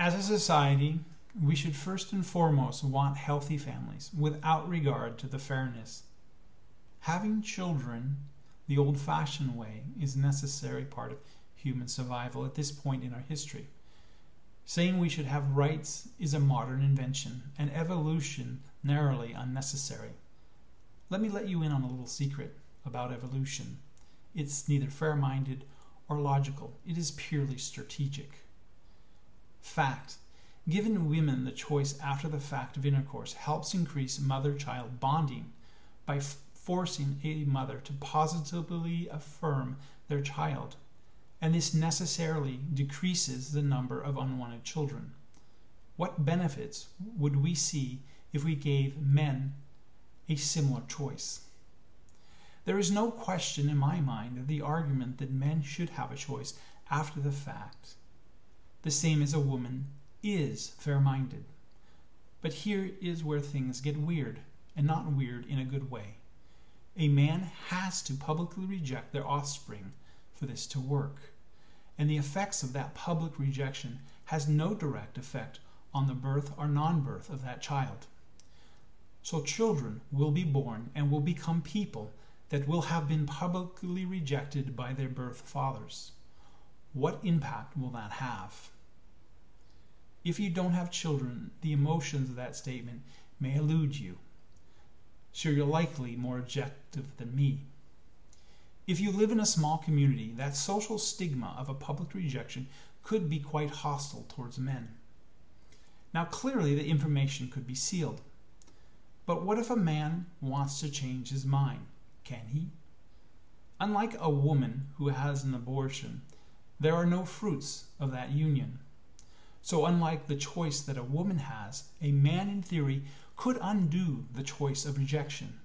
As a society, we should first and foremost want healthy families without regard to the fairness. Having children the old fashioned way is a necessary part of human survival at this point in our history. Saying we should have rights is a modern invention and evolution narrowly unnecessary. Let me let you in on a little secret about evolution. It's neither fair minded or logical, it is purely strategic. Fact Giving women the choice after the fact of intercourse helps increase mother child bonding by forcing a mother to positively affirm their child, and this necessarily decreases the number of unwanted children. What benefits would we see if we gave men a similar choice? There is no question in my mind of the argument that men should have a choice after the fact, the same as a woman is fair minded. But here is where things get weird, and not weird in a good way. A man has to publicly reject their offspring for this to work, and the effects of that public rejection has no direct effect on the birth or non birth of that child. So children will be born and will become people that will have been publicly rejected by their birth fathers. What impact will that have? If you don't have children, the emotions of that statement may elude you. So you're likely more objective than me. If you live in a small community, that social stigma of a public rejection could be quite hostile towards men. Now, clearly, the information could be sealed. But what if a man wants to change his mind? Can he? Unlike a woman who has an abortion, there are no fruits of that union. So, unlike the choice that a woman has, a man in theory could undo the choice of rejection.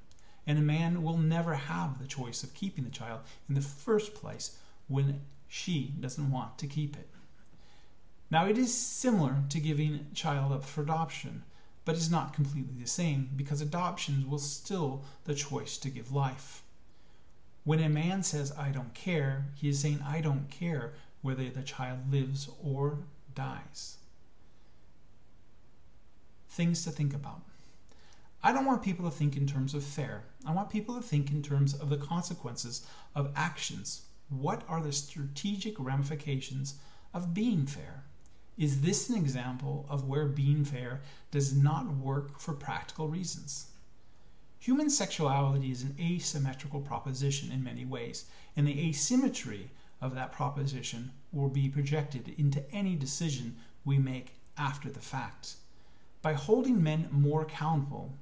And a man will never have the choice of keeping the child in the first place when she doesn't want to keep it. Now, it is similar to giving a child up for adoption, but is not completely the same because adoption will still the choice to give life. When a man says, I don't care, he is saying, I don't care whether the child lives or dies. Things to think about. I don't want people to think in terms of fair. I want people to think in terms of the consequences of actions. What are the strategic ramifications of being fair? Is this an example of where being fair does not work for practical reasons? Human sexuality is an asymmetrical proposition in many ways, and the asymmetry of that proposition will be projected into any decision we make after the fact. By holding men more accountable,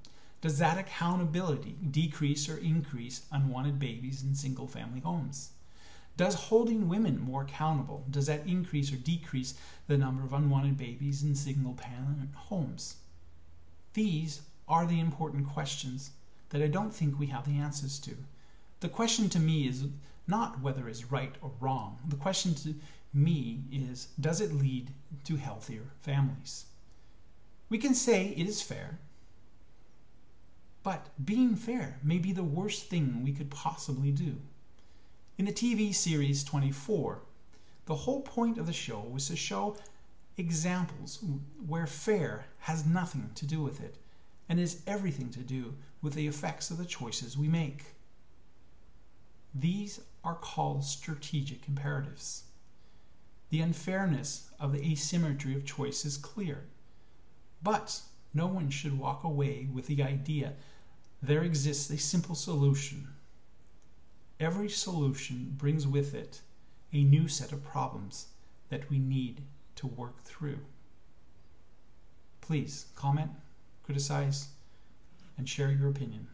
does that accountability decrease or increase unwanted babies in single family homes? Does holding women more accountable, does that increase or decrease the number of unwanted babies in single parent homes? These are the important questions that I don't think we have the answers to. The question to me is not whether it's right or wrong. The question to me is does it lead to healthier families? We can say it is fair, but being fair may be the worst thing we could possibly do. In the TV series 24, the whole point of the show was to show examples where fair has nothing to do with it and is everything to do with the effects of the choices we make. These are called strategic imperatives. The unfairness of the asymmetry of choice is clear. But no one should walk away with the idea there exists a simple solution. Every solution brings with it a new set of problems that we need to work through. Please comment, criticize, and share your opinion.